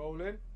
rolling.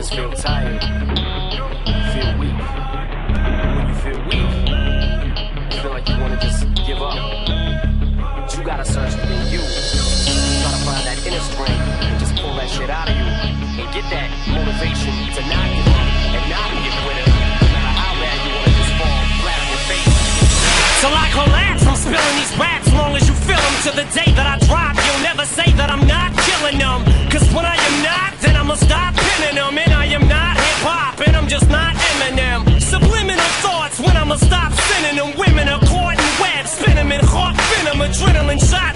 niggas feel weak. When you feel weak, you feel like you wanna just give up. But you gotta search within you. Try to find that inner strength and just pull that shit out of you. And get that motivation to not give up and not collapse, I'm spilling these raps long as you feel them to the day that I drop. adrenaline shot.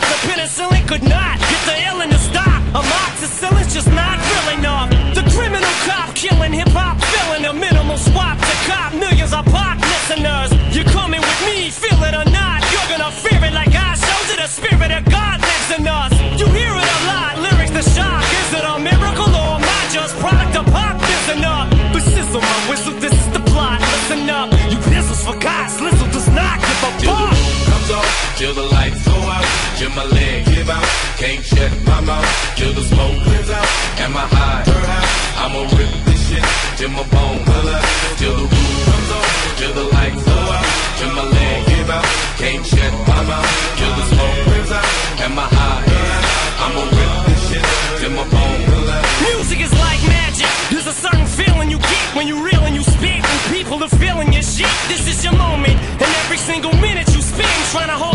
Can't shut my mouth till the smoke clears out. Am I high? I'ma rip this shit till my bone bones till the roof comes on, till the lights go out, till my leg give out. Can't shut my mouth till the smoke clears out. Am I high? I'ma rip this shit till my bones Music is like magic. There's a certain feeling you get when you reel and you speak. When people are feeling your shit, this is your moment. And every single minute you spend trying to hold